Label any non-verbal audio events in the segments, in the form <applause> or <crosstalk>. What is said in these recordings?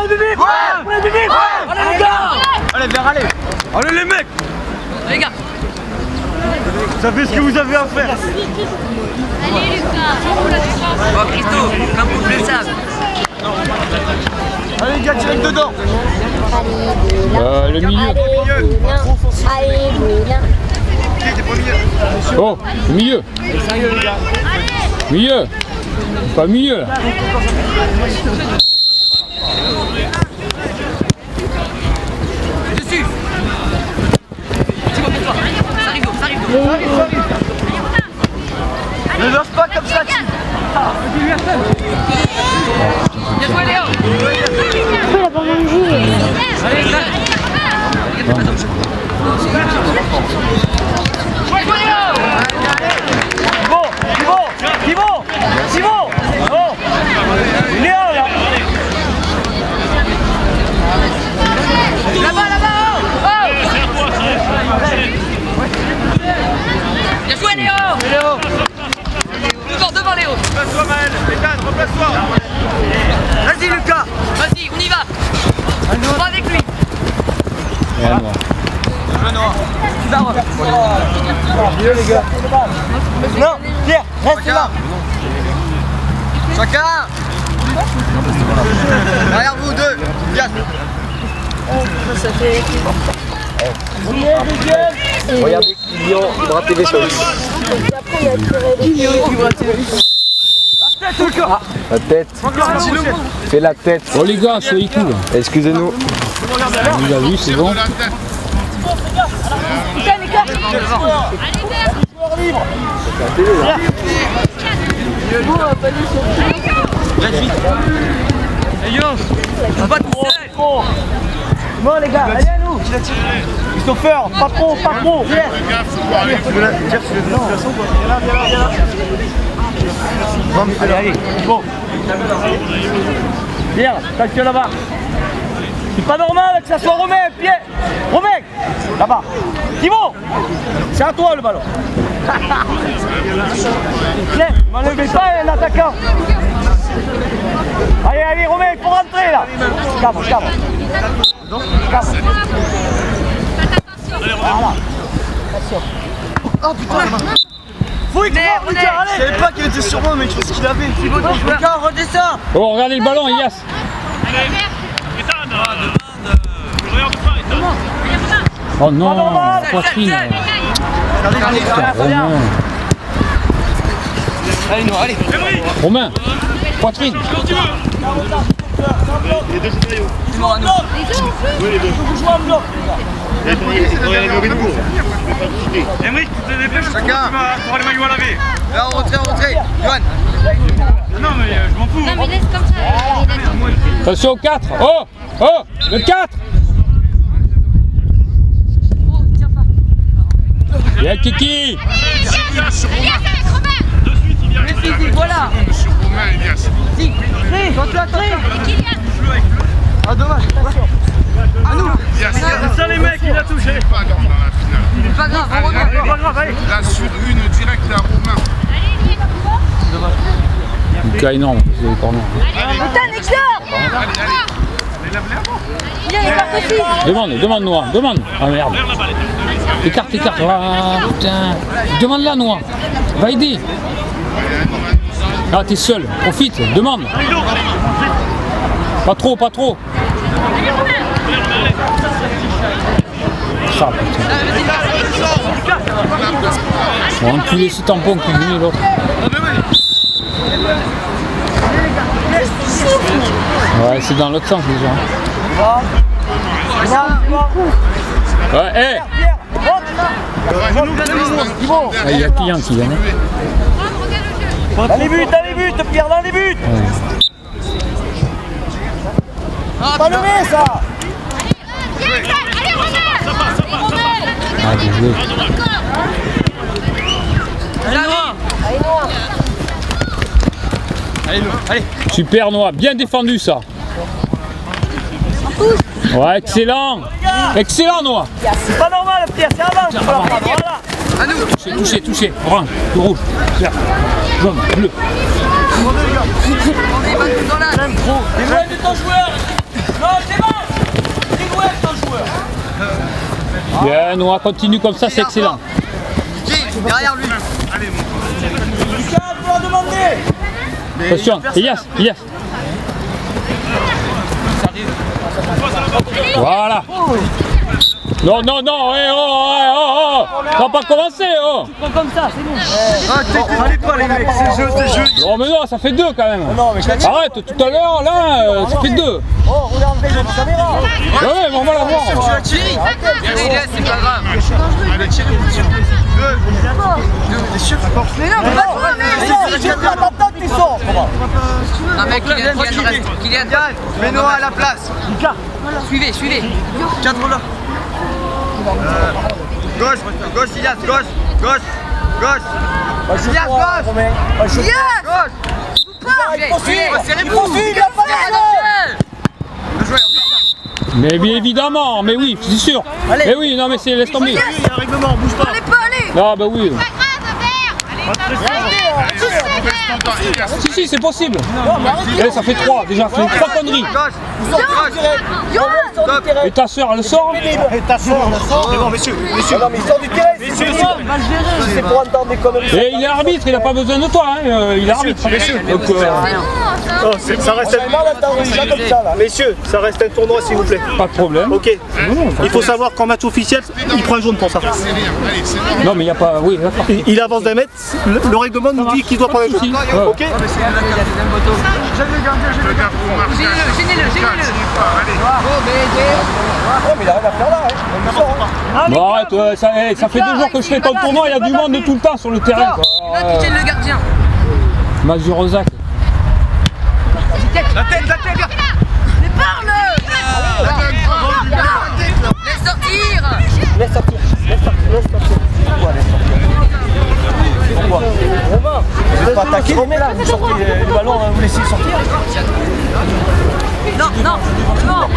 Allez, bébé Ouais. Allez, bébé Allez, les gars Allez, viens, allez. Allez, les mecs. Les gars. Vous savez ce que vous avez à faire. Allez Lucas Bon Christo, comme vous le savez. Allez, les gars, direct dedans. Euh, le milieu. Allez, Moulin. Milieu. Oh, le milieu. Milieu. Pas milieu là. Ne lance pas comme ça. Bien joué Léo Allez, Oh Non, Pierre, reste là Chacun Derrière vous, deux Yann Regardez Kylian, bras TV sur lui. La tête. Fais la tête. Oh les gars, c'est tout là. Excusez-nous. On nous a vu, c'est bon. Tout seul Bon les gars, allez à nous Christopher, pas trop, pas trop Pierre Allez, allez, bon Pierre, attention là-bas C'est pas normal que ça soit Romain, Pierre. Romain Là-bas. Thibaut C'est à toi le ballon. <laughs> Pierre, m'enlevez pas un attaquant Allez, allez Romain, il faut rentrer là. Calme, calme voilà. Oh putain Faut y croire, Lucas, Je savais pas qu'il était sur moi, mais je sais ce qu'il avait redescends. Oh, regardez le ballon, Elias. Oh non, normal. poitrine. Romain. Allez, nous, allez Romain, poitrine. Emmerich, tu te dépêches, Chacun. tu vas avoir les maillots à laver Là, rentrez, rentrez Johan Non mais euh, je m'en fous Non mais laisse comme ça. Attention au 4. Oh, oh, le 4. Bien Kiki. Elias avec Romain Le physique, voilà Kylian Ah, dommage C'est ça les mecs, il a touché C'est pas grave, on C'est pas grave, allez Là, sur une directe à Romain. Allez Elias Lucas énorme, c'est le corner. Putain Nicolas Aussi Demande, demande Noah, demande. Ah merde. Écarte, écarte. Ah putain. Demande là Noah. Va aider. Ah t'es seul, profite, demande. Pas trop, pas trop. On va enculer ce tampon qui est l'autre. Ouais, c'est dans l'autre sens déjà. Ouais, hé Pierre, monte Ah, Il y a client qui vient. hein. Dans les buts, dans les buts, Pierre, dans les buts Pas le nez, ça Allez Ah, joué. Allez, nous, allez Allez, allez. Super Noah, bien défendu ça. Ouais, excellent. Excellent Noah. C'est pas normal Pierre, c'est avant. Voilà. À nous. Touché, touché, touché. Rouge, vert, jaune, bleu. Demandez les dans la. Même de ton joueur. Non, c'est bon. De ton joueur. Bien, Noah, continue comme ça, c'est excellent. Derrière lui. Allez, mon Lucas, demander. Attention, Elias, Elias. Voilà. Non, non, non, eh, oh, eh, oh, oh. Ça va pas commencer, oh. Prends comme ça, c'est bon. Ah, t'écoutez pas les mecs, c'est jeu, c'est jeu. Non, mais non, ça fait deux quand même. Non, mais. Arrête, tout à l'heure, là, euh, ça fait deux. Oh, regarde, il y a une caméra. Ouais, ouais, mais on va la voir. Tu. Regardez, Elias, c'est pas grave. Allez, tire. Deux. Deux, t'es sûr Mais non, mais pas tu la patate, tu sors. Un mec, Kylian, Kylian, reste. Kylian, Yann, mets Noah à la place. suivez, suivez. Cadre là. Gauche, gauche, Ilias, gauche, gauche, gauche. Ilias, gauche. Pas choix. Gauche. Il suivre. Il il a pas. Mais bien évidemment, mais oui, c'est sûr. Mais oui, non, mais c'est laisse tomber. Allez pas, allez Non, bah oui. Si, si, c'est possible. Eh, ça fait trois, déjà, ça fait trois conneries. Et ta soeur, elle sort Et ta soeur, elle sort. C'est bon, messieurs, messieurs. Non, mais il sort du terrain. C'est pour entendre des conneries. Et il est arbitre, il a pas besoin de toi, hein. euh, il est arbitre. Ça reste C'est mal d'entendre des gens comme ça, là. Messieurs, ça reste un tournoi s'il vous plaît. pas de problème. Ok. Il faut savoir qu'en match officiel, il prend un jaune pour ça. Non, mais il n'y a pas. Oui. Il, il avance d'un mètre, le, le règlement nous dit qu'il doit prendre jaune. Ouais. Ok Gênez-le, gênez-le, gênez-le. Oh, mais il a rien à faire là. Il sort. Bon, arrête, ouais, ça, fait deux jours que je fais ton tournoi, il y a du monde tout le temps sur le terrain. Là, tu tiens le gardien. Mazurozac. La tête, la tête, regarde. Mais parle Laisse sortir. Laisse sortir. Laisse sortir. Laisse sortir. Pourquoi laisse sortir Pourquoi Romain, vous n'êtes pas attaqué les mecs là Vous sortez le, le ballon, hein, vous laissez sortir Non, non, non.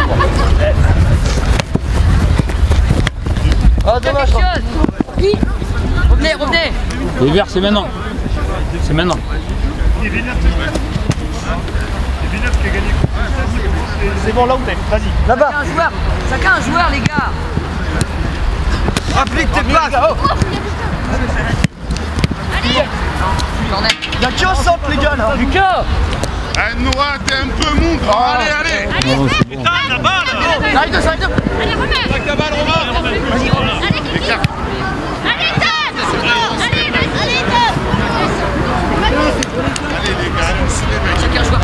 Ah, dommage. Chose. Revenez, revenez. Les verts, c'est maintenant. C'est maintenant. C'est bon, là où t'es, vas-y. Là-bas. Chacun un joueur. Chacun un joueur, les gars. Applique tes passes. Corner. Il y a qui au centre, les gars là Lucas. Eh, Noah, t'es un peu montre. Allez, allez. Non, c'est bon. Arrive deux. Allez, Romain Allez, Kiki Allez, Allez, allez, Tad Allez, les gars, allez, les mecs. Chacun un joueur.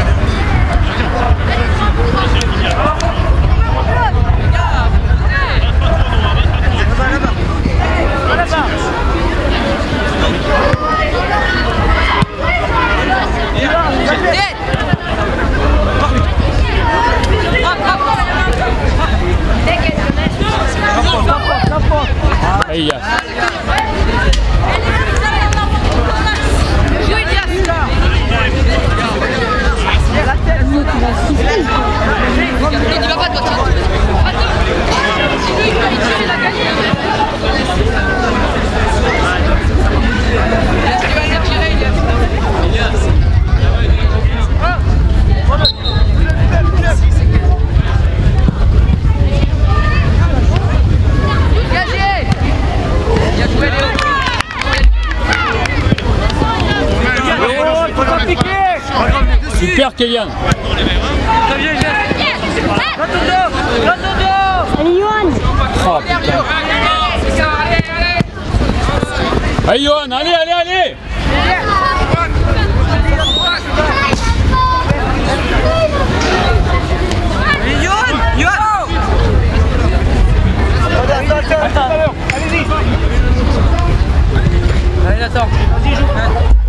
Kélian. Allez, Johan Oh. Allez, allez, allez, allez Allez, attends. Oh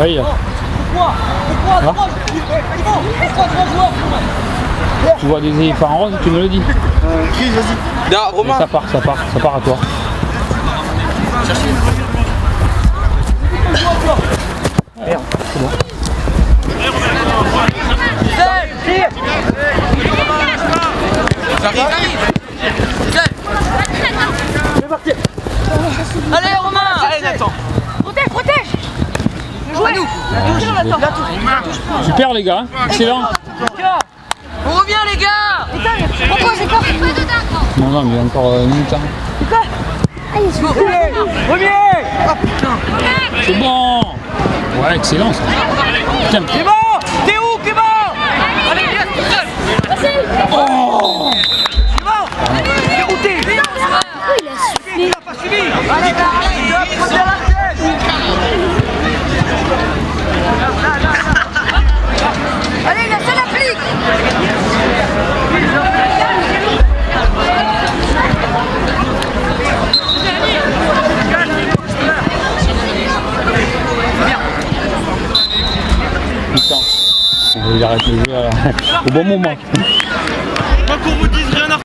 Oui. Tu vois des éléphants en rose, tu me le dis. ça part, ça part, ça part à toi. Merde, c'est bon. J'arrive, j'arrive. Allez Romain. Allez Nathan. Super les gars, excellent. On revient, les gars. Pourquoi j'ai peur Non, non, mais il y a encore euh, une minute. hein. Premier C'est bon. Ouais, excellent ça. Putain, Clément T'es où, Clément Allez, Elias, tout seul. Oh. Clément Dérouté Il a pas suivi putain. Il arrête